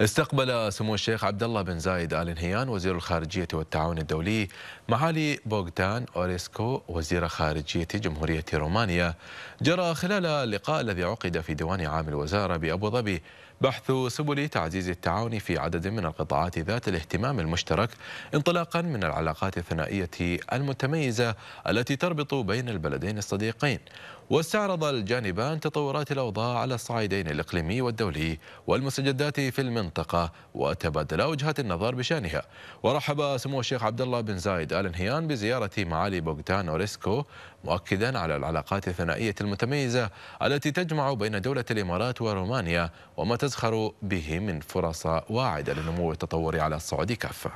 استقبل سمو الشيخ عبد الله بن زايد آل نهيان وزير الخارجية والتعاون الدولي معالي بوغدان أوريسكو وزير خارجية جمهورية رومانيا. جرى خلال اللقاء الذي عقد في ديوان عام الوزارة بأبو ظبي بحث سبل تعزيز التعاون في عدد من القطاعات ذات الاهتمام المشترك انطلاقا من العلاقات الثنائية المتميزة التي تربط بين البلدين الصديقين. واستعرض الجانبان تطورات الأوضاع على الصعيدين الإقليمي والدولي والمستجدات في المنطقة وتبادل وجهات النظر بشأنها. ورحب سمو الشيخ عبد الله بن زايد آل نهيان بزيارة معالي بوغدان أوريسكو مؤكدا على العلاقات الثنائية المتميزة التي تجمع بين دولة الإمارات ورومانيا وما تزخر به من فرص واعدة لنمو التطور على الصعود كافة.